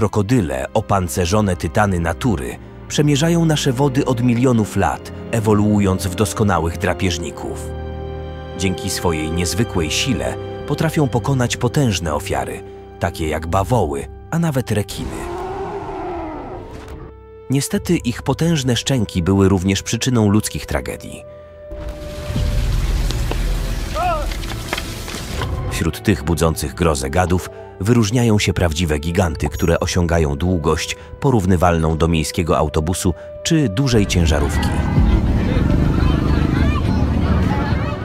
krokodyle, opancerzone tytany natury, przemierzają nasze wody od milionów lat, ewoluując w doskonałych drapieżników. Dzięki swojej niezwykłej sile potrafią pokonać potężne ofiary, takie jak bawoły, a nawet rekiny. Niestety ich potężne szczęki były również przyczyną ludzkich tragedii. Wśród tych budzących grozę gadów wyróżniają się prawdziwe giganty, które osiągają długość porównywalną do miejskiego autobusu czy dużej ciężarówki.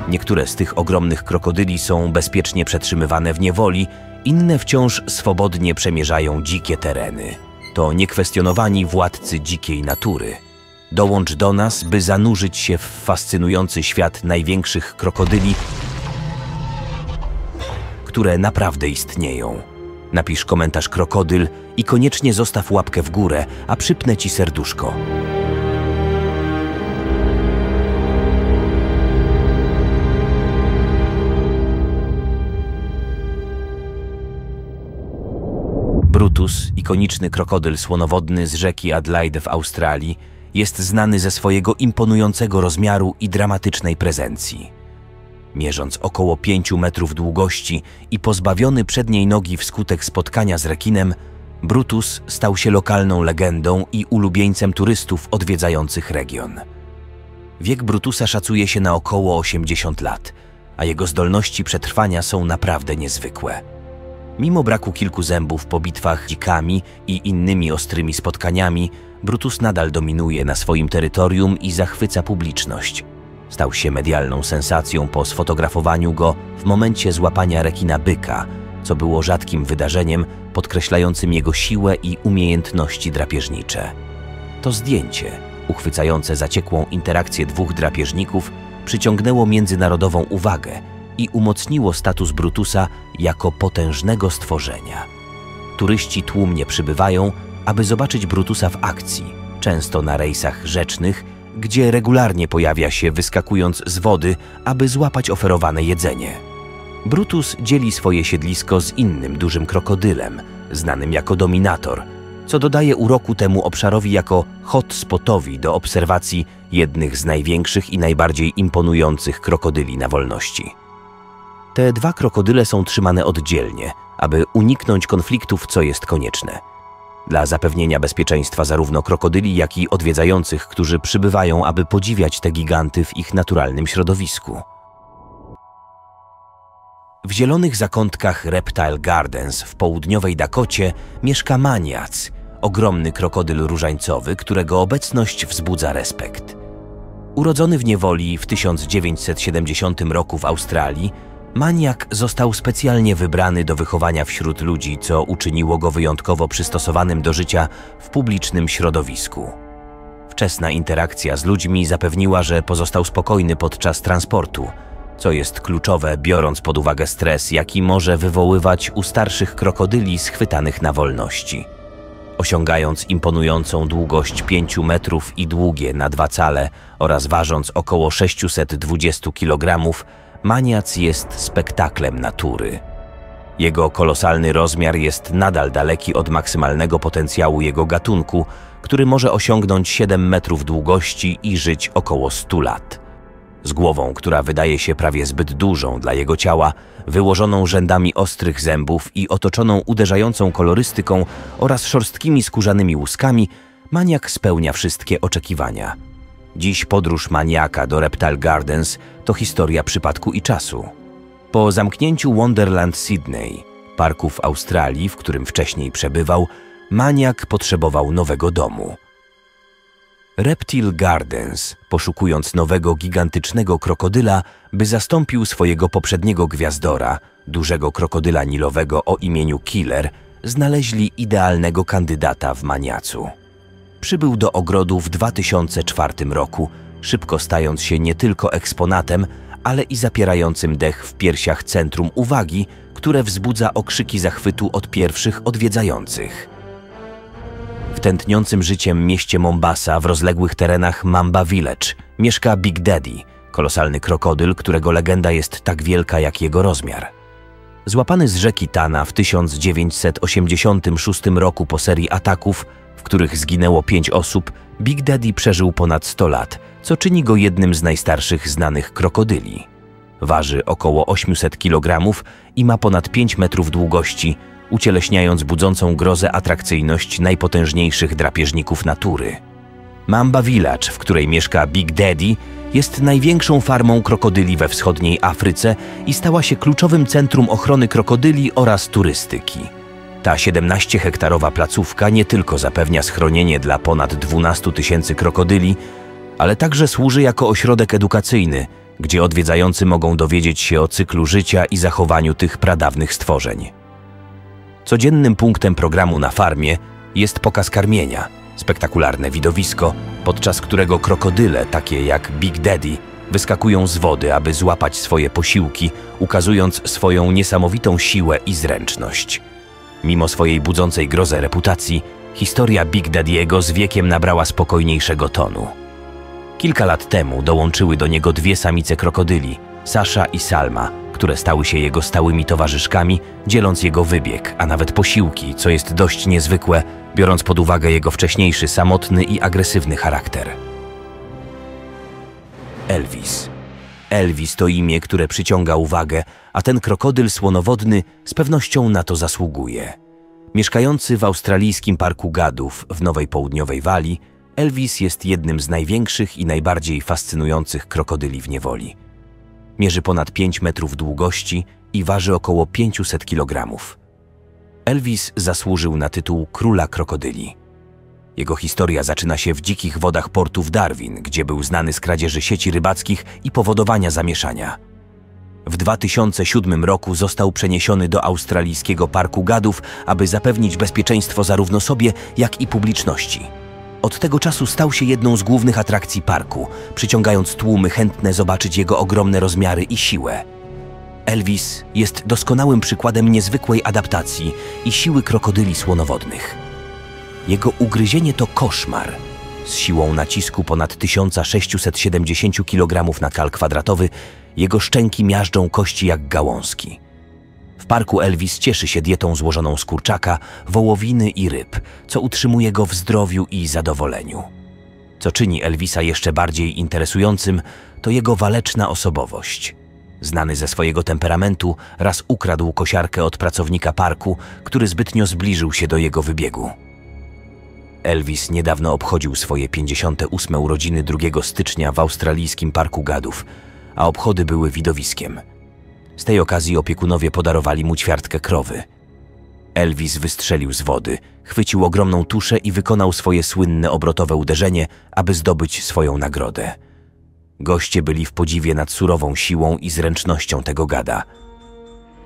Niektóre z tych ogromnych krokodyli są bezpiecznie przetrzymywane w niewoli, inne wciąż swobodnie przemierzają dzikie tereny. To niekwestionowani władcy dzikiej natury. Dołącz do nas, by zanurzyć się w fascynujący świat największych krokodyli, które naprawdę istnieją. Napisz komentarz krokodyl i koniecznie zostaw łapkę w górę, a przypnę ci serduszko. Brutus, ikoniczny krokodyl słonowodny z rzeki Adelaide w Australii, jest znany ze swojego imponującego rozmiaru i dramatycznej prezencji. Mierząc około 5 metrów długości i pozbawiony przedniej nogi wskutek spotkania z rekinem, Brutus stał się lokalną legendą i ulubieńcem turystów odwiedzających region. Wiek Brutusa szacuje się na około 80 lat, a jego zdolności przetrwania są naprawdę niezwykłe. Mimo braku kilku zębów po bitwach dzikami i innymi ostrymi spotkaniami, Brutus nadal dominuje na swoim terytorium i zachwyca publiczność. Stał się medialną sensacją po sfotografowaniu go w momencie złapania rekina byka, co było rzadkim wydarzeniem podkreślającym jego siłę i umiejętności drapieżnicze. To zdjęcie, uchwycające zaciekłą interakcję dwóch drapieżników, przyciągnęło międzynarodową uwagę i umocniło status Brutusa jako potężnego stworzenia. Turyści tłumnie przybywają, aby zobaczyć Brutusa w akcji, często na rejsach rzecznych, gdzie regularnie pojawia się wyskakując z wody, aby złapać oferowane jedzenie. Brutus dzieli swoje siedlisko z innym dużym krokodylem, znanym jako Dominator, co dodaje uroku temu obszarowi jako hotspotowi do obserwacji jednych z największych i najbardziej imponujących krokodyli na wolności. Te dwa krokodyle są trzymane oddzielnie, aby uniknąć konfliktów, co jest konieczne. Dla zapewnienia bezpieczeństwa zarówno krokodyli, jak i odwiedzających, którzy przybywają, aby podziwiać te giganty w ich naturalnym środowisku. W zielonych zakątkach Reptile Gardens w południowej Dakocie mieszka maniac, ogromny krokodyl różańcowy, którego obecność wzbudza respekt. Urodzony w niewoli w 1970 roku w Australii, Maniak został specjalnie wybrany do wychowania wśród ludzi, co uczyniło go wyjątkowo przystosowanym do życia w publicznym środowisku. Wczesna interakcja z ludźmi zapewniła, że pozostał spokojny podczas transportu, co jest kluczowe biorąc pod uwagę stres, jaki może wywoływać u starszych krokodyli schwytanych na wolności. Osiągając imponującą długość 5 metrów i długie na dwa cale oraz ważąc około 620 kg, Maniac jest spektaklem natury. Jego kolosalny rozmiar jest nadal daleki od maksymalnego potencjału jego gatunku, który może osiągnąć 7 metrów długości i żyć około 100 lat. Z głową, która wydaje się prawie zbyt dużą dla jego ciała, wyłożoną rzędami ostrych zębów i otoczoną uderzającą kolorystyką oraz szorstkimi skórzanymi łuskami, maniak spełnia wszystkie oczekiwania – Dziś podróż maniaka do Reptile Gardens to historia przypadku i czasu. Po zamknięciu Wonderland Sydney, parku w Australii, w którym wcześniej przebywał, maniak potrzebował nowego domu. Reptile Gardens, poszukując nowego gigantycznego krokodyla, by zastąpił swojego poprzedniego gwiazdora, dużego krokodyla nilowego o imieniu Killer, znaleźli idealnego kandydata w maniacu przybył do ogrodu w 2004 roku, szybko stając się nie tylko eksponatem, ale i zapierającym dech w piersiach centrum uwagi, które wzbudza okrzyki zachwytu od pierwszych odwiedzających. W tętniącym życiem mieście Mombasa w rozległych terenach Mamba Village mieszka Big Daddy, kolosalny krokodyl, którego legenda jest tak wielka jak jego rozmiar. Złapany z rzeki Tana w 1986 roku po serii ataków, których zginęło pięć osób, Big Daddy przeżył ponad 100 lat, co czyni go jednym z najstarszych znanych krokodyli. Waży około 800 kg i ma ponad 5 metrów długości, ucieleśniając budzącą grozę atrakcyjność najpotężniejszych drapieżników natury. Mamba Village, w której mieszka Big Daddy, jest największą farmą krokodyli we wschodniej Afryce i stała się kluczowym centrum ochrony krokodyli oraz turystyki. Ta 17-hektarowa placówka nie tylko zapewnia schronienie dla ponad 12 tysięcy krokodyli, ale także służy jako ośrodek edukacyjny, gdzie odwiedzający mogą dowiedzieć się o cyklu życia i zachowaniu tych pradawnych stworzeń. Codziennym punktem programu na farmie jest pokaz karmienia, spektakularne widowisko, podczas którego krokodyle, takie jak Big Daddy, wyskakują z wody, aby złapać swoje posiłki, ukazując swoją niesamowitą siłę i zręczność. Mimo swojej budzącej grozę reputacji, historia Big Daddy'ego z wiekiem nabrała spokojniejszego tonu. Kilka lat temu dołączyły do niego dwie samice krokodyli, Sasha i Salma, które stały się jego stałymi towarzyszkami, dzieląc jego wybieg, a nawet posiłki, co jest dość niezwykłe, biorąc pod uwagę jego wcześniejszy samotny i agresywny charakter. Elvis. Elvis to imię, które przyciąga uwagę, a ten krokodyl słonowodny z pewnością na to zasługuje. Mieszkający w australijskim parku gadów w Nowej Południowej Walii, Elvis jest jednym z największych i najbardziej fascynujących krokodyli w niewoli. Mierzy ponad 5 metrów długości i waży około 500 kg. Elvis zasłużył na tytuł króla krokodyli. Jego historia zaczyna się w dzikich wodach portu w Darwin, gdzie był znany z kradzieży sieci rybackich i powodowania zamieszania. W 2007 roku został przeniesiony do australijskiego parku gadów, aby zapewnić bezpieczeństwo zarówno sobie, jak i publiczności. Od tego czasu stał się jedną z głównych atrakcji parku, przyciągając tłumy chętne zobaczyć jego ogromne rozmiary i siłę. Elvis jest doskonałym przykładem niezwykłej adaptacji i siły krokodyli słonowodnych. Jego ugryzienie to koszmar. Z siłą nacisku ponad 1670 kg na kal kwadratowy, jego szczęki miażdżą kości jak gałązki. W parku Elvis cieszy się dietą złożoną z kurczaka, wołowiny i ryb, co utrzymuje go w zdrowiu i zadowoleniu. Co czyni Elvisa jeszcze bardziej interesującym, to jego waleczna osobowość. Znany ze swojego temperamentu, raz ukradł kosiarkę od pracownika parku, który zbytnio zbliżył się do jego wybiegu. Elvis niedawno obchodził swoje 58 urodziny 2 stycznia w australijskim Parku Gadów, a obchody były widowiskiem. Z tej okazji opiekunowie podarowali mu ćwiartkę krowy. Elvis wystrzelił z wody, chwycił ogromną tuszę i wykonał swoje słynne obrotowe uderzenie, aby zdobyć swoją nagrodę. Goście byli w podziwie nad surową siłą i zręcznością tego gada.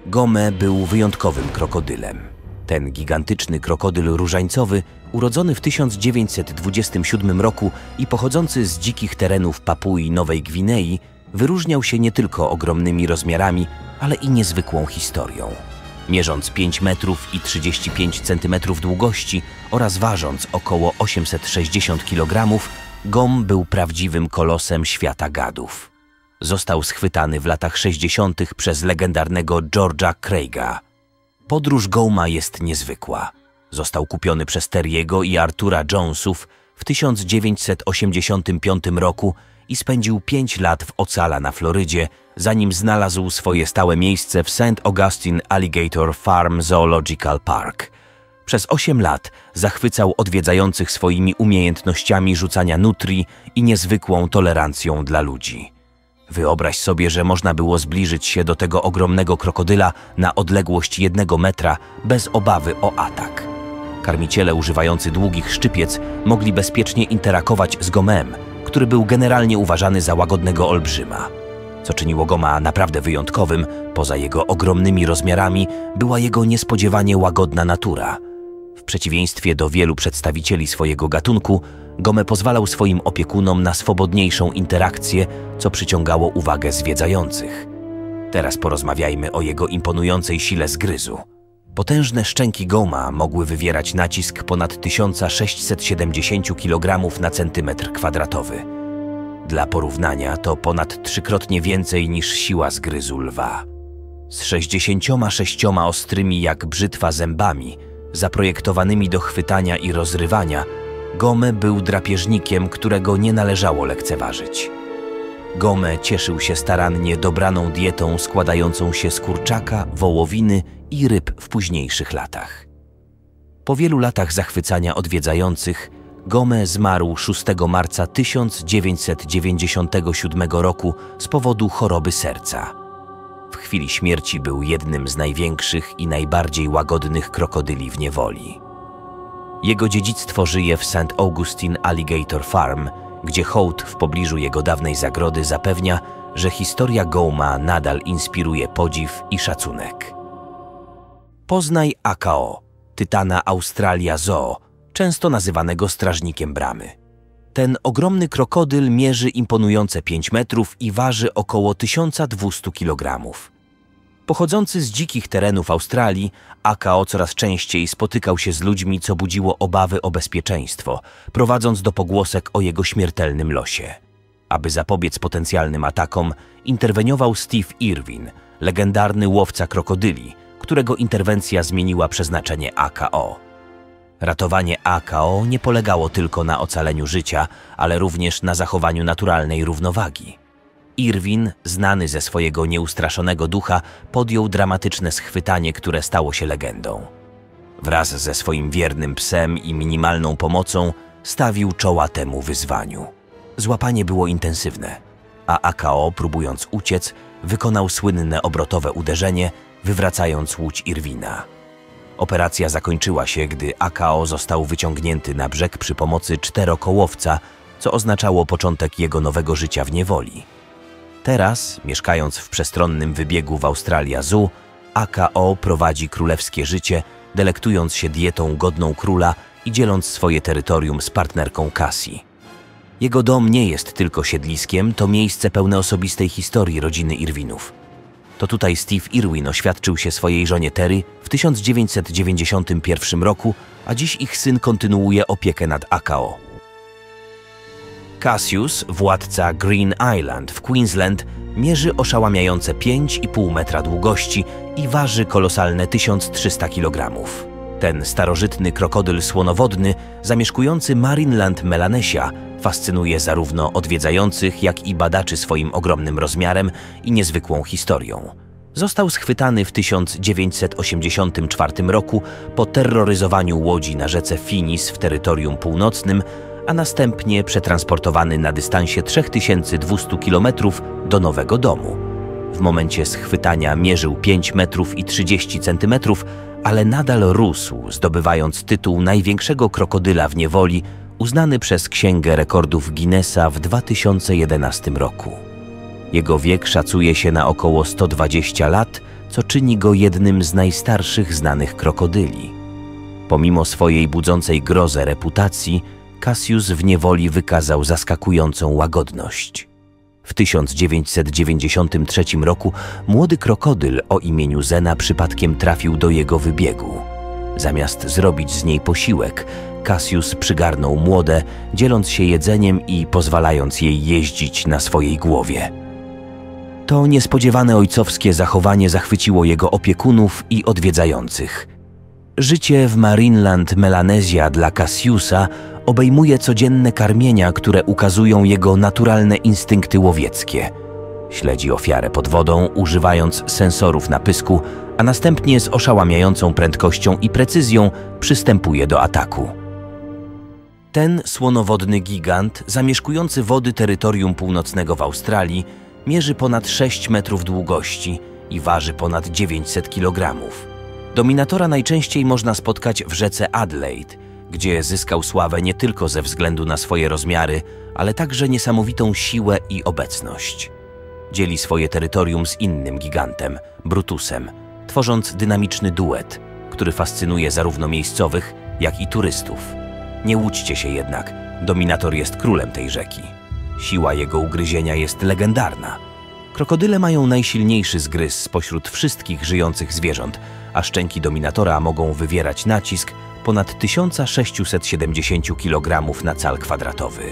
Gome był wyjątkowym krokodylem. Ten gigantyczny krokodyl różańcowy, urodzony w 1927 roku i pochodzący z dzikich terenów Papui Nowej Gwinei, wyróżniał się nie tylko ogromnymi rozmiarami, ale i niezwykłą historią. Mierząc 5 metrów i 35 centymetrów długości oraz ważąc około 860 kg, Gom był prawdziwym kolosem świata gadów. Został schwytany w latach 60. przez legendarnego George'a Craiga. Podróż Goma jest niezwykła. Został kupiony przez Terry'ego i Artura Jonesów w 1985 roku i spędził 5 lat w Ocala na Florydzie, zanim znalazł swoje stałe miejsce w St. Augustine Alligator Farm Zoological Park. Przez 8 lat zachwycał odwiedzających swoimi umiejętnościami rzucania nutri i niezwykłą tolerancją dla ludzi. Wyobraź sobie, że można było zbliżyć się do tego ogromnego krokodyla na odległość jednego metra bez obawy o atak. Karmiciele używający długich szczypiec mogli bezpiecznie interakować z gomem, który był generalnie uważany za łagodnego olbrzyma. Co czyniło Goma naprawdę wyjątkowym, poza jego ogromnymi rozmiarami, była jego niespodziewanie łagodna natura. W przeciwieństwie do wielu przedstawicieli swojego gatunku, Gome pozwalał swoim opiekunom na swobodniejszą interakcję, co przyciągało uwagę zwiedzających. Teraz porozmawiajmy o jego imponującej sile zgryzu. Potężne szczęki Goma mogły wywierać nacisk ponad 1670 kg na centymetr kwadratowy. Dla porównania to ponad trzykrotnie więcej niż siła zgryzu lwa. Z 66 ostrymi jak brzytwa zębami, zaprojektowanymi do chwytania i rozrywania, Gome był drapieżnikiem, którego nie należało lekceważyć. Gome cieszył się starannie dobraną dietą składającą się z kurczaka, wołowiny i ryb w późniejszych latach. Po wielu latach zachwycania odwiedzających, Gome zmarł 6 marca 1997 roku z powodu choroby serca. W chwili śmierci był jednym z największych i najbardziej łagodnych krokodyli w niewoli. Jego dziedzictwo żyje w St. Augustine Alligator Farm, gdzie hołd w pobliżu jego dawnej zagrody zapewnia, że historia Goma nadal inspiruje podziw i szacunek. Poznaj AKO, tytana Australia Zoo, często nazywanego strażnikiem bramy. Ten ogromny krokodyl mierzy imponujące 5 metrów i waży około 1200 kg. Pochodzący z dzikich terenów Australii, Akao coraz częściej spotykał się z ludźmi, co budziło obawy o bezpieczeństwo, prowadząc do pogłosek o jego śmiertelnym losie. Aby zapobiec potencjalnym atakom, interweniował Steve Irwin, legendarny łowca krokodyli, którego interwencja zmieniła przeznaczenie AKO. Ratowanie AKO nie polegało tylko na ocaleniu życia, ale również na zachowaniu naturalnej równowagi. Irwin, znany ze swojego nieustraszonego ducha, podjął dramatyczne schwytanie, które stało się legendą. Wraz ze swoim wiernym psem i minimalną pomocą stawił czoła temu wyzwaniu. Złapanie było intensywne, a AKO, próbując uciec, wykonał słynne obrotowe uderzenie, wywracając łódź Irwina. Operacja zakończyła się, gdy AKO został wyciągnięty na brzeg przy pomocy czterokołowca, co oznaczało początek jego nowego życia w niewoli. Teraz, mieszkając w przestronnym wybiegu w Australia Zoo, AKO prowadzi królewskie życie, delektując się dietą godną króla i dzieląc swoje terytorium z partnerką Cassie. Jego dom nie jest tylko siedliskiem, to miejsce pełne osobistej historii rodziny Irwinów. To tutaj Steve Irwin oświadczył się swojej żonie Terry w 1991 roku, a dziś ich syn kontynuuje opiekę nad Akao. Cassius, władca Green Island w Queensland, mierzy oszałamiające 5,5 metra długości i waży kolosalne 1300 kg. Ten starożytny krokodyl słonowodny, zamieszkujący Marineland Melanesia, fascynuje zarówno odwiedzających, jak i badaczy swoim ogromnym rozmiarem i niezwykłą historią. Został schwytany w 1984 roku po terroryzowaniu łodzi na rzece Finis w terytorium północnym, a następnie przetransportowany na dystansie 3200 km do Nowego Domu. W momencie schwytania mierzył 5 metrów i 30 centymetrów, ale nadal rósł, zdobywając tytuł największego krokodyla w niewoli, uznany przez Księgę Rekordów Guinnessa w 2011 roku. Jego wiek szacuje się na około 120 lat, co czyni go jednym z najstarszych znanych krokodyli. Pomimo swojej budzącej grozę reputacji, Cassius w niewoli wykazał zaskakującą łagodność. W 1993 roku młody krokodyl o imieniu Zena przypadkiem trafił do jego wybiegu. Zamiast zrobić z niej posiłek, Cassius przygarnął młodę, dzieląc się jedzeniem i pozwalając jej jeździć na swojej głowie. To niespodziewane ojcowskie zachowanie zachwyciło jego opiekunów i odwiedzających. Życie w Marineland Melanesia dla Cassiusa obejmuje codzienne karmienia, które ukazują jego naturalne instynkty łowieckie. Śledzi ofiarę pod wodą, używając sensorów na pysku, a następnie z oszałamiającą prędkością i precyzją przystępuje do ataku. Ten słonowodny gigant, zamieszkujący wody terytorium północnego w Australii, mierzy ponad 6 metrów długości i waży ponad 900 kg. Dominatora najczęściej można spotkać w rzece Adelaide, gdzie zyskał sławę nie tylko ze względu na swoje rozmiary, ale także niesamowitą siłę i obecność. Dzieli swoje terytorium z innym gigantem, Brutusem, tworząc dynamiczny duet, który fascynuje zarówno miejscowych, jak i turystów. Nie łudźcie się jednak, Dominator jest królem tej rzeki. Siła jego ugryzienia jest legendarna. Krokodyle mają najsilniejszy zgryz spośród wszystkich żyjących zwierząt, a szczęki Dominatora mogą wywierać nacisk ponad 1670 kg na cal kwadratowy.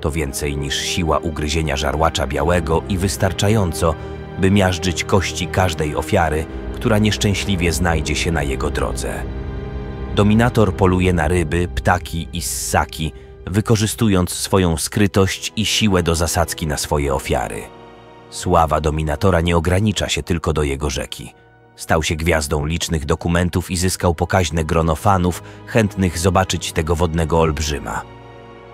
To więcej niż siła ugryzienia żarłacza białego i wystarczająco, by miażdżyć kości każdej ofiary, która nieszczęśliwie znajdzie się na jego drodze. Dominator poluje na ryby, ptaki i ssaki, wykorzystując swoją skrytość i siłę do zasadzki na swoje ofiary. Sława Dominatora nie ogranicza się tylko do jego rzeki. Stał się gwiazdą licznych dokumentów i zyskał pokaźne grono fanów chętnych zobaczyć tego wodnego olbrzyma.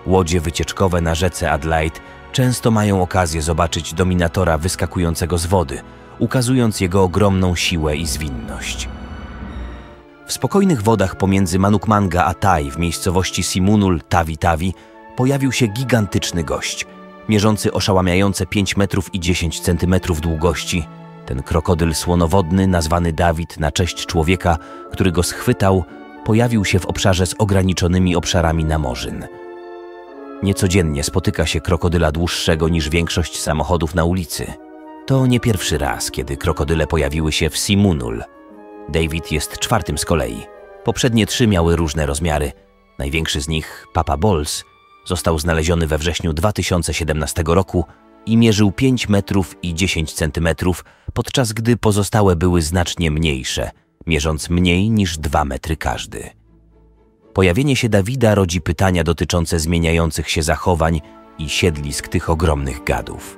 Łodzie wycieczkowe na rzece Adelaide często mają okazję zobaczyć Dominatora wyskakującego z wody, ukazując jego ogromną siłę i zwinność. W spokojnych wodach pomiędzy Manukmanga a Tai w miejscowości Simunul Tavi Tavi pojawił się gigantyczny gość, mierzący oszałamiające 5 metrów i 10 centymetrów długości. Ten krokodyl słonowodny, nazwany Dawid na cześć człowieka, który go schwytał, pojawił się w obszarze z ograniczonymi obszarami namorzyn. Niecodziennie spotyka się krokodyla dłuższego niż większość samochodów na ulicy. To nie pierwszy raz, kiedy krokodyle pojawiły się w Simunul – David jest czwartym z kolei. Poprzednie trzy miały różne rozmiary. Największy z nich, Papa Balls, został znaleziony we wrześniu 2017 roku i mierzył 5 metrów i 10 centymetrów, podczas gdy pozostałe były znacznie mniejsze, mierząc mniej niż 2 metry każdy. Pojawienie się Dawida rodzi pytania dotyczące zmieniających się zachowań i siedlisk tych ogromnych gadów.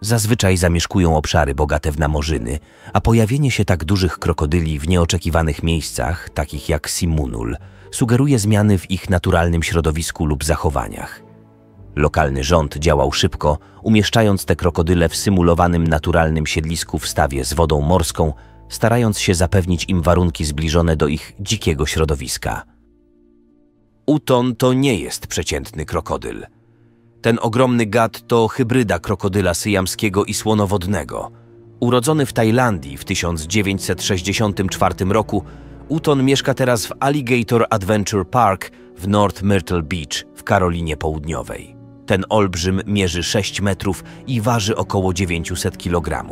Zazwyczaj zamieszkują obszary bogate w namorzyny, a pojawienie się tak dużych krokodyli w nieoczekiwanych miejscach, takich jak Simunul, sugeruje zmiany w ich naturalnym środowisku lub zachowaniach. Lokalny rząd działał szybko, umieszczając te krokodyle w symulowanym naturalnym siedlisku w stawie z wodą morską, starając się zapewnić im warunki zbliżone do ich dzikiego środowiska. Uton to nie jest przeciętny krokodyl – ten ogromny gad to hybryda krokodyla syjamskiego i słonowodnego. Urodzony w Tajlandii w 1964 roku, Uton mieszka teraz w Alligator Adventure Park w North Myrtle Beach w Karolinie Południowej. Ten olbrzym mierzy 6 metrów i waży około 900 kg.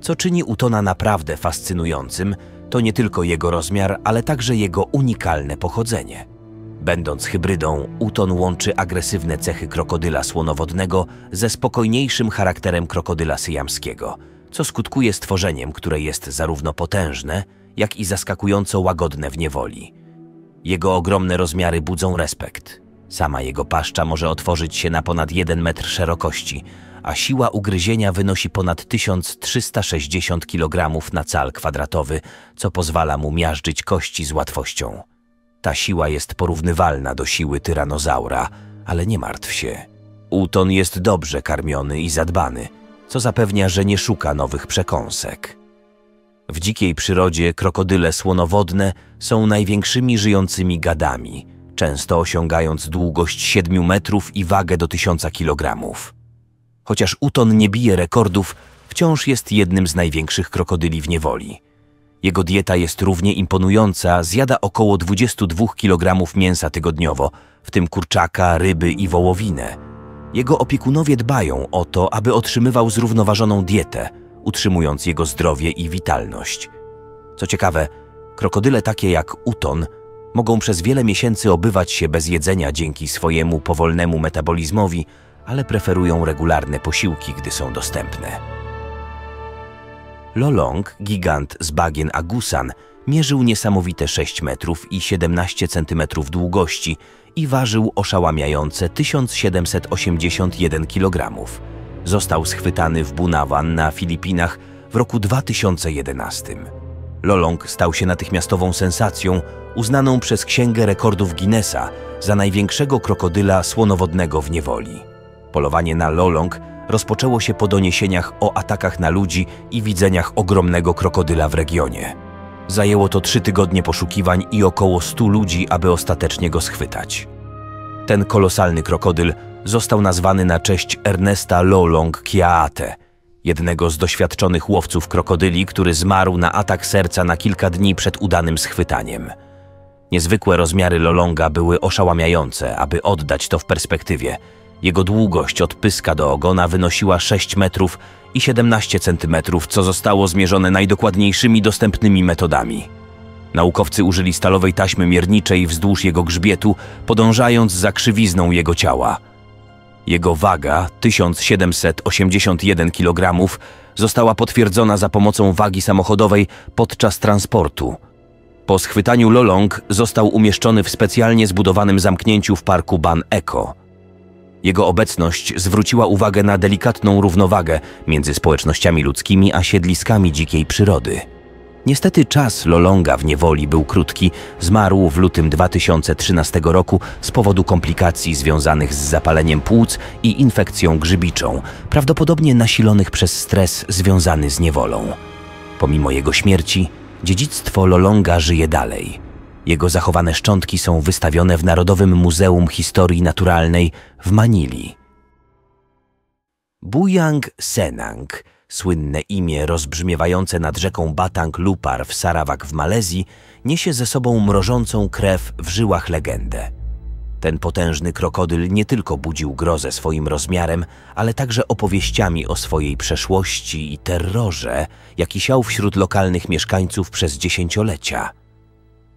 Co czyni Utona naprawdę fascynującym, to nie tylko jego rozmiar, ale także jego unikalne pochodzenie – Będąc hybrydą, Uton łączy agresywne cechy krokodyla słonowodnego ze spokojniejszym charakterem krokodyla syjamskiego, co skutkuje stworzeniem, które jest zarówno potężne, jak i zaskakująco łagodne w niewoli. Jego ogromne rozmiary budzą respekt. Sama jego paszcza może otworzyć się na ponad 1 metr szerokości, a siła ugryzienia wynosi ponad 1360 kg na cal kwadratowy, co pozwala mu miażdżyć kości z łatwością. Ta siła jest porównywalna do siły tyranozaura, ale nie martw się. Uton jest dobrze karmiony i zadbany, co zapewnia, że nie szuka nowych przekąsek. W dzikiej przyrodzie krokodyle słonowodne są największymi żyjącymi gadami, często osiągając długość 7 metrów i wagę do 1000 kg. Chociaż Uton nie bije rekordów, wciąż jest jednym z największych krokodyli w niewoli. Jego dieta jest równie imponująca, zjada około 22 kg mięsa tygodniowo, w tym kurczaka, ryby i wołowinę. Jego opiekunowie dbają o to, aby otrzymywał zrównoważoną dietę, utrzymując jego zdrowie i witalność. Co ciekawe, krokodyle takie jak uton mogą przez wiele miesięcy obywać się bez jedzenia dzięki swojemu powolnemu metabolizmowi, ale preferują regularne posiłki, gdy są dostępne. Lolong, gigant z bagien Agusan, mierzył niesamowite 6 metrów i 17 centymetrów długości i ważył oszałamiające 1781 kg. Został schwytany w Bunawan na Filipinach w roku 2011. Lolong stał się natychmiastową sensacją, uznaną przez Księgę Rekordów Guinnessa za największego krokodyla słonowodnego w niewoli. Polowanie na Lolong rozpoczęło się po doniesieniach o atakach na ludzi i widzeniach ogromnego krokodyla w regionie. Zajęło to trzy tygodnie poszukiwań i około stu ludzi, aby ostatecznie go schwytać. Ten kolosalny krokodyl został nazwany na cześć Ernesta Lolong Kiaate, jednego z doświadczonych łowców krokodyli, który zmarł na atak serca na kilka dni przed udanym schwytaniem. Niezwykłe rozmiary Lolonga były oszałamiające, aby oddać to w perspektywie – jego długość od pyska do ogona wynosiła 6 metrów i 17 centymetrów, co zostało zmierzone najdokładniejszymi dostępnymi metodami. Naukowcy użyli stalowej taśmy mierniczej wzdłuż jego grzbietu, podążając za krzywizną jego ciała. Jego waga, 1781 kg, została potwierdzona za pomocą wagi samochodowej podczas transportu. Po schwytaniu Lolong został umieszczony w specjalnie zbudowanym zamknięciu w parku Ban Eko. Jego obecność zwróciła uwagę na delikatną równowagę między społecznościami ludzkimi a siedliskami dzikiej przyrody. Niestety czas Lolonga w niewoli był krótki. Zmarł w lutym 2013 roku z powodu komplikacji związanych z zapaleniem płuc i infekcją grzybiczą, prawdopodobnie nasilonych przez stres związany z niewolą. Pomimo jego śmierci, dziedzictwo Lolonga żyje dalej. Jego zachowane szczątki są wystawione w Narodowym Muzeum Historii Naturalnej w Manili. Buyang Senang – Słynne imię rozbrzmiewające nad rzeką Batang Lupar w Sarawak w Malezji niesie ze sobą mrożącą krew w żyłach legendę. Ten potężny krokodyl nie tylko budził grozę swoim rozmiarem, ale także opowieściami o swojej przeszłości i terrorze, jaki siał wśród lokalnych mieszkańców przez dziesięciolecia.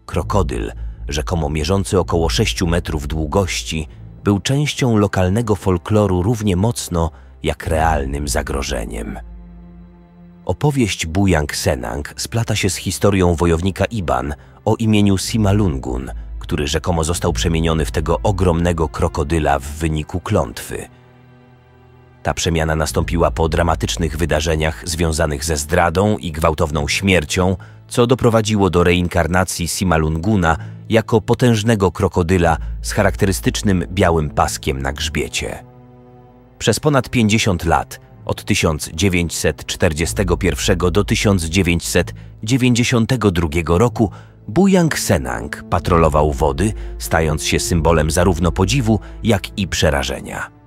Krokodyl, rzekomo mierzący około 6 metrów długości, był częścią lokalnego folkloru równie mocno jak realnym zagrożeniem. Opowieść Bujang Senang splata się z historią wojownika Iban o imieniu Simalungun, który rzekomo został przemieniony w tego ogromnego krokodyla w wyniku klątwy. Ta przemiana nastąpiła po dramatycznych wydarzeniach związanych ze zdradą i gwałtowną śmiercią, co doprowadziło do reinkarnacji Simalunguna jako potężnego krokodyla z charakterystycznym białym paskiem na grzbiecie. Przez ponad 50 lat od 1941 do 1992 roku Bujang Senang patrolował wody, stając się symbolem zarówno podziwu, jak i przerażenia.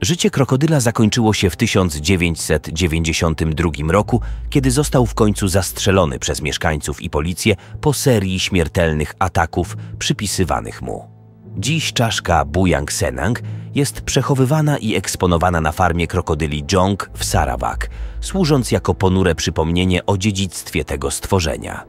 Życie krokodyla zakończyło się w 1992 roku, kiedy został w końcu zastrzelony przez mieszkańców i policję po serii śmiertelnych ataków przypisywanych mu. Dziś czaszka Bujang Senang jest przechowywana i eksponowana na farmie krokodyli Jong w Sarawak, służąc jako ponure przypomnienie o dziedzictwie tego stworzenia.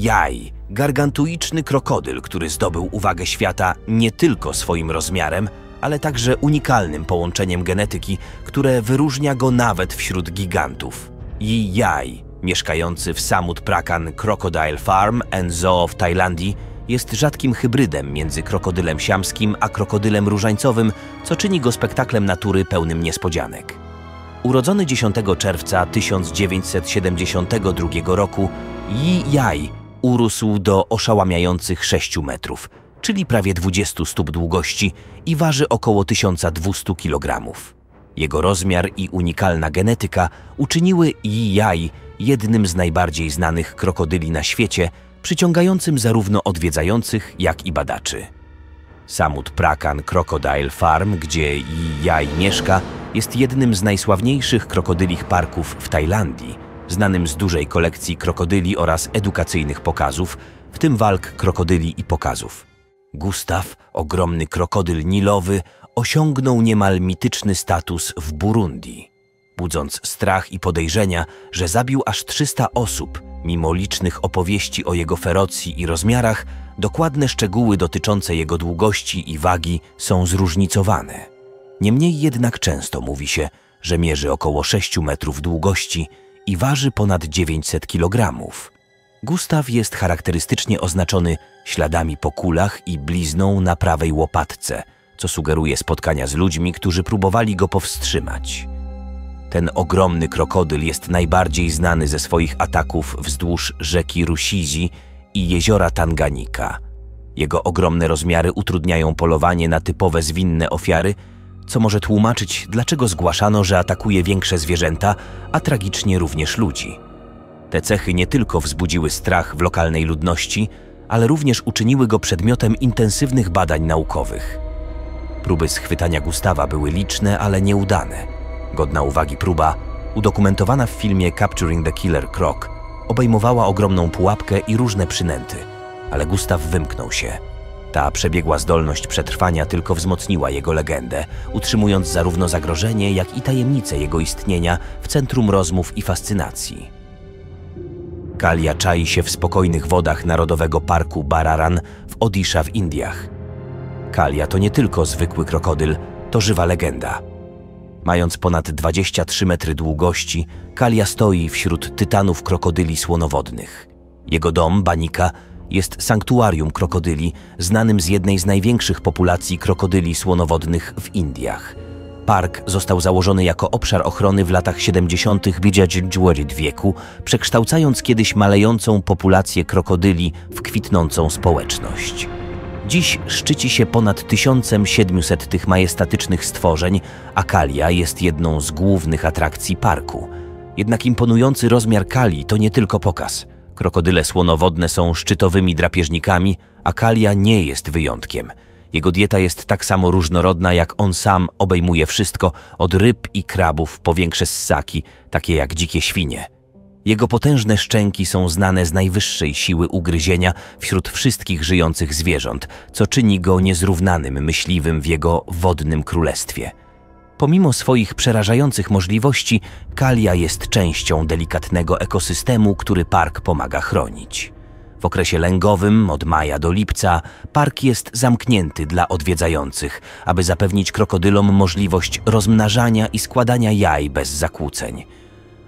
Jaj, gargantuiczny krokodyl, który zdobył uwagę świata nie tylko swoim rozmiarem, ale także unikalnym połączeniem genetyki, które wyróżnia go nawet wśród gigantów. Jaj, mieszkający w Samut Prakan Crocodile Farm and Zoo w Tajlandii, jest rzadkim hybrydem między krokodylem siamskim a krokodylem różańcowym, co czyni go spektaklem natury pełnym niespodzianek. Urodzony 10 czerwca 1972 roku, Yi Jai urósł do oszałamiających 6 metrów, czyli prawie 20 stóp długości i waży około 1200 kg. Jego rozmiar i unikalna genetyka uczyniły Yi Jai jednym z najbardziej znanych krokodyli na świecie, przyciągającym zarówno odwiedzających, jak i badaczy. Samut Prakan Crocodile Farm, gdzie Jai mieszka, jest jednym z najsławniejszych krokodylich parków w Tajlandii, znanym z dużej kolekcji krokodyli oraz edukacyjnych pokazów, w tym walk krokodyli i pokazów. Gustaw, ogromny krokodyl nilowy, osiągnął niemal mityczny status w Burundi, budząc strach i podejrzenia, że zabił aż 300 osób Mimo licznych opowieści o jego ferocji i rozmiarach, dokładne szczegóły dotyczące jego długości i wagi są zróżnicowane. Niemniej jednak często mówi się, że mierzy około 6 metrów długości i waży ponad 900 kg. Gustaw jest charakterystycznie oznaczony śladami po kulach i blizną na prawej łopatce, co sugeruje spotkania z ludźmi, którzy próbowali go powstrzymać. Ten ogromny krokodyl jest najbardziej znany ze swoich ataków wzdłuż rzeki Rusizi i jeziora Tanganika. Jego ogromne rozmiary utrudniają polowanie na typowe zwinne ofiary, co może tłumaczyć, dlaczego zgłaszano, że atakuje większe zwierzęta, a tragicznie również ludzi. Te cechy nie tylko wzbudziły strach w lokalnej ludności, ale również uczyniły go przedmiotem intensywnych badań naukowych. Próby schwytania Gustawa były liczne, ale nieudane – Godna uwagi próba, udokumentowana w filmie Capturing the Killer Croc, obejmowała ogromną pułapkę i różne przynęty, ale Gustaw wymknął się. Ta przebiegła zdolność przetrwania tylko wzmocniła jego legendę, utrzymując zarówno zagrożenie, jak i tajemnicę jego istnienia w centrum rozmów i fascynacji. Kalia czai się w spokojnych wodach Narodowego Parku Bararan w Odisha w Indiach. Kalia to nie tylko zwykły krokodyl, to żywa legenda – Mając ponad 23 metry długości, Kalia stoi wśród tytanów krokodyli słonowodnych. Jego dom, Banika, jest sanktuarium krokodyli, znanym z jednej z największych populacji krokodyli słonowodnych w Indiach. Park został założony jako obszar ochrony w latach 70. Bidzia wieku, przekształcając kiedyś malejącą populację krokodyli w kwitnącą społeczność. Dziś szczyci się ponad 1700 tych majestatycznych stworzeń, a Kalia jest jedną z głównych atrakcji parku. Jednak imponujący rozmiar Kali to nie tylko pokaz. Krokodyle słonowodne są szczytowymi drapieżnikami, a Kalia nie jest wyjątkiem. Jego dieta jest tak samo różnorodna, jak on sam obejmuje wszystko, od ryb i krabów po większe ssaki, takie jak dzikie świnie – jego potężne szczęki są znane z najwyższej siły ugryzienia wśród wszystkich żyjących zwierząt, co czyni go niezrównanym myśliwym w jego wodnym królestwie. Pomimo swoich przerażających możliwości, Kalia jest częścią delikatnego ekosystemu, który park pomaga chronić. W okresie lęgowym, od maja do lipca, park jest zamknięty dla odwiedzających, aby zapewnić krokodylom możliwość rozmnażania i składania jaj bez zakłóceń.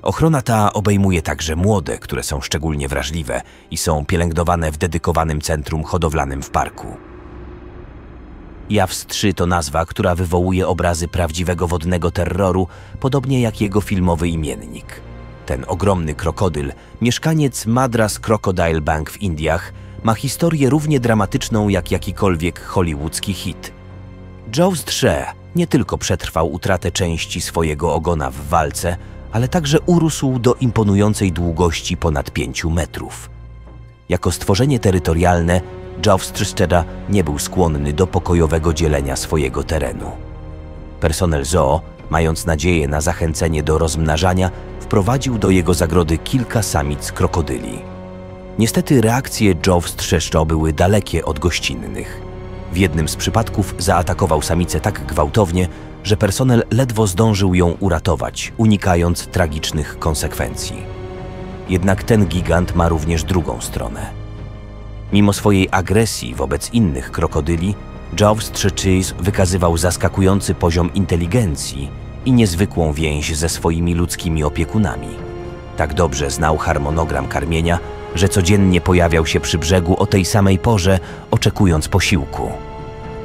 Ochrona ta obejmuje także młode, które są szczególnie wrażliwe i są pielęgnowane w dedykowanym centrum hodowlanym w parku. Jaws 3 to nazwa, która wywołuje obrazy prawdziwego wodnego terroru, podobnie jak jego filmowy imiennik. Ten ogromny krokodyl, mieszkaniec Madras Crocodile Bank w Indiach, ma historię równie dramatyczną jak jakikolwiek hollywoodzki hit. Jaws 3 nie tylko przetrwał utratę części swojego ogona w walce, ale także urósł do imponującej długości ponad 5 metrów. Jako stworzenie terytorialne, Jawstrzyszczeda nie był skłonny do pokojowego dzielenia swojego terenu. Personel zoo, mając nadzieję na zachęcenie do rozmnażania, wprowadził do jego zagrody kilka samic krokodyli. Niestety reakcje Jawstrzeszczo były dalekie od gościnnych. W jednym z przypadków zaatakował samicę tak gwałtownie, że personel ledwo zdążył ją uratować, unikając tragicznych konsekwencji. Jednak ten gigant ma również drugą stronę. Mimo swojej agresji wobec innych krokodyli, Jaws Cheese wykazywał zaskakujący poziom inteligencji i niezwykłą więź ze swoimi ludzkimi opiekunami. Tak dobrze znał harmonogram karmienia, że codziennie pojawiał się przy brzegu o tej samej porze, oczekując posiłku.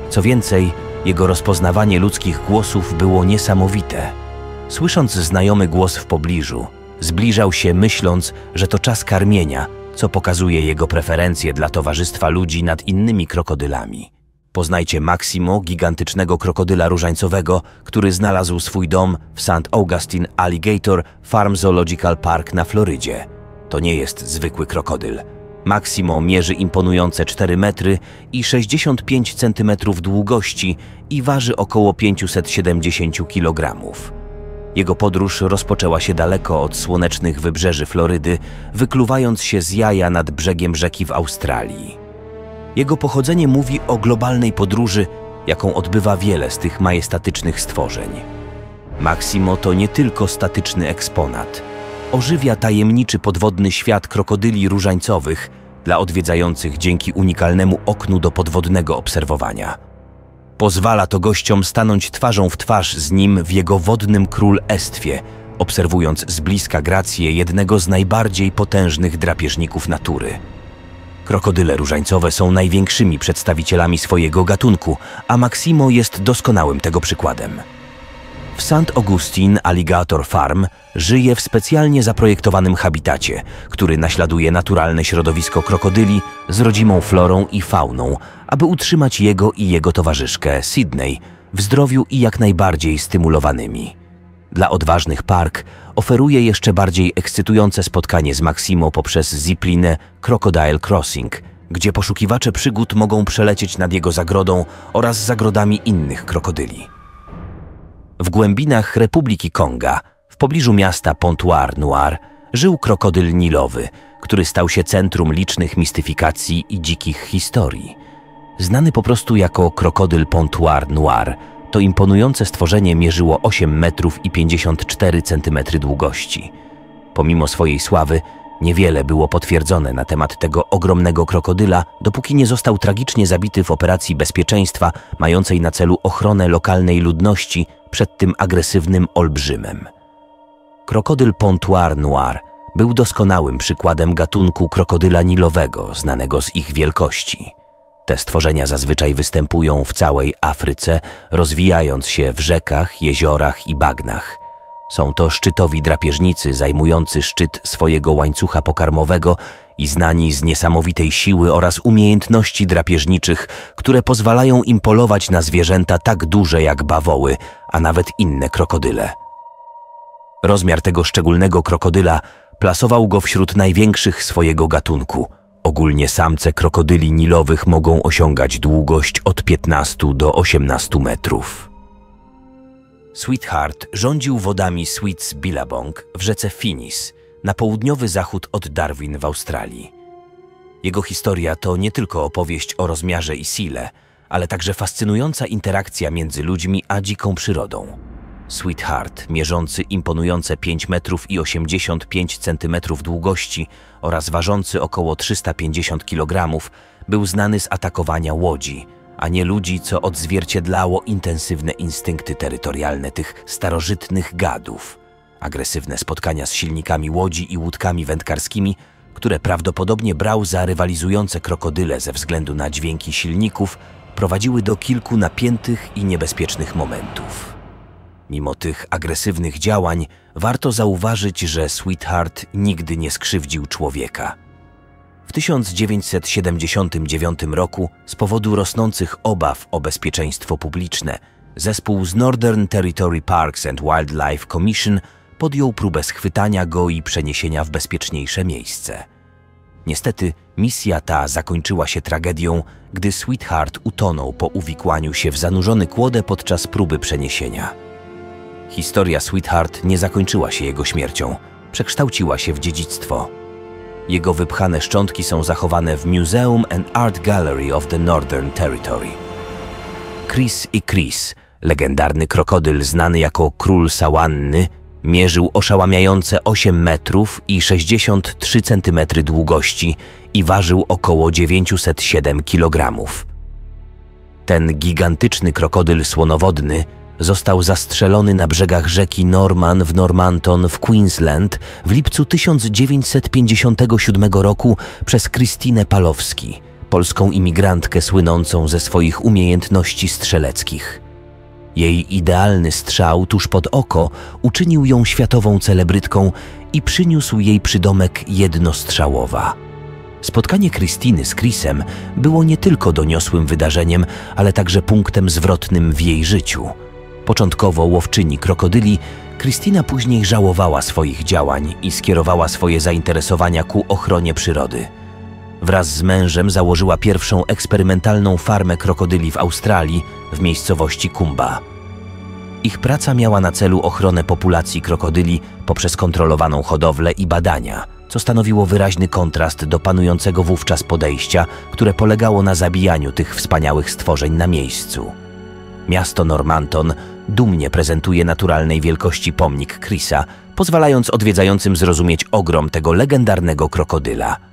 Co więcej, jego rozpoznawanie ludzkich głosów było niesamowite. Słysząc znajomy głos w pobliżu, zbliżał się myśląc, że to czas karmienia, co pokazuje jego preferencje dla towarzystwa ludzi nad innymi krokodylami. Poznajcie Maximo, gigantycznego krokodyla różańcowego, który znalazł swój dom w St. Augustine Alligator Farm Zoological Park na Florydzie. To nie jest zwykły krokodyl – Maximo mierzy imponujące 4 metry i 65 cm długości i waży około 570 kg. Jego podróż rozpoczęła się daleko od słonecznych wybrzeży Florydy, wykluwając się z jaja nad brzegiem rzeki w Australii. Jego pochodzenie mówi o globalnej podróży, jaką odbywa wiele z tych majestatycznych stworzeń. Maximo to nie tylko statyczny eksponat – ożywia tajemniczy podwodny świat krokodyli różańcowych dla odwiedzających dzięki unikalnemu oknu do podwodnego obserwowania. Pozwala to gościom stanąć twarzą w twarz z nim w jego wodnym królestwie, obserwując z bliska grację jednego z najbardziej potężnych drapieżników natury. Krokodyle różańcowe są największymi przedstawicielami swojego gatunku, a Maximo jest doskonałym tego przykładem. W St. Augustine Alligator Farm żyje w specjalnie zaprojektowanym habitacie, który naśladuje naturalne środowisko krokodyli z rodzimą florą i fauną, aby utrzymać jego i jego towarzyszkę Sydney w zdrowiu i jak najbardziej stymulowanymi. Dla odważnych park oferuje jeszcze bardziej ekscytujące spotkanie z Maximo poprzez ziplinę Crocodile Crossing, gdzie poszukiwacze przygód mogą przelecieć nad jego zagrodą oraz zagrodami innych krokodyli. W głębinach Republiki Konga, w pobliżu miasta Pontoir-Noir, żył krokodyl nilowy, który stał się centrum licznych mistyfikacji i dzikich historii. Znany po prostu jako krokodyl Pontoir-Noir, to imponujące stworzenie mierzyło 8 metrów i 54 centymetry długości. Pomimo swojej sławy, Niewiele było potwierdzone na temat tego ogromnego krokodyla, dopóki nie został tragicznie zabity w operacji bezpieczeństwa mającej na celu ochronę lokalnej ludności przed tym agresywnym olbrzymem. Krokodyl Pontoir Noir był doskonałym przykładem gatunku krokodyla nilowego, znanego z ich wielkości. Te stworzenia zazwyczaj występują w całej Afryce, rozwijając się w rzekach, jeziorach i bagnach. Są to szczytowi drapieżnicy zajmujący szczyt swojego łańcucha pokarmowego i znani z niesamowitej siły oraz umiejętności drapieżniczych, które pozwalają im polować na zwierzęta tak duże jak bawoły, a nawet inne krokodyle. Rozmiar tego szczególnego krokodyla plasował go wśród największych swojego gatunku. Ogólnie samce krokodyli nilowych mogą osiągać długość od 15 do 18 metrów. Sweetheart rządził wodami Sweets Billabong w rzece Finis, na południowy zachód od Darwin w Australii. Jego historia to nie tylko opowieść o rozmiarze i sile, ale także fascynująca interakcja między ludźmi a dziką przyrodą. Sweetheart, mierzący imponujące 5 metrów i 85 centymetrów długości oraz ważący około 350 kg, był znany z atakowania łodzi, a nie ludzi, co odzwierciedlało intensywne instynkty terytorialne tych starożytnych gadów. Agresywne spotkania z silnikami łodzi i łódkami wędkarskimi, które prawdopodobnie brał za rywalizujące krokodyle ze względu na dźwięki silników, prowadziły do kilku napiętych i niebezpiecznych momentów. Mimo tych agresywnych działań, warto zauważyć, że Sweetheart nigdy nie skrzywdził człowieka. W 1979 roku, z powodu rosnących obaw o bezpieczeństwo publiczne, zespół z Northern Territory Parks and Wildlife Commission podjął próbę schwytania go i przeniesienia w bezpieczniejsze miejsce. Niestety, misja ta zakończyła się tragedią, gdy Sweetheart utonął po uwikłaniu się w zanurzony kłodę podczas próby przeniesienia. Historia Sweetheart nie zakończyła się jego śmiercią, przekształciła się w dziedzictwo. Jego wypchane szczątki są zachowane w Museum and Art Gallery of the Northern Territory. Chris i Chris, legendarny krokodyl znany jako król sawanny, mierzył oszałamiające 8 metrów i 63 centymetry długości i ważył około 907 kg. Ten gigantyczny krokodyl słonowodny został zastrzelony na brzegach rzeki Norman w Normanton w Queensland w lipcu 1957 roku przez Krystynę Palowski, polską imigrantkę słynącą ze swoich umiejętności strzeleckich. Jej idealny strzał tuż pod oko uczynił ją światową celebrytką i przyniósł jej przydomek jednostrzałowa. Spotkanie Krystyny z Chrisem było nie tylko doniosłym wydarzeniem, ale także punktem zwrotnym w jej życiu – Początkowo łowczyni krokodyli, Krystyna później żałowała swoich działań i skierowała swoje zainteresowania ku ochronie przyrody. Wraz z mężem założyła pierwszą eksperymentalną farmę krokodyli w Australii w miejscowości Kumba. Ich praca miała na celu ochronę populacji krokodyli poprzez kontrolowaną hodowlę i badania, co stanowiło wyraźny kontrast do panującego wówczas podejścia, które polegało na zabijaniu tych wspaniałych stworzeń na miejscu. Miasto Normanton dumnie prezentuje naturalnej wielkości pomnik Chrisa, pozwalając odwiedzającym zrozumieć ogrom tego legendarnego krokodyla –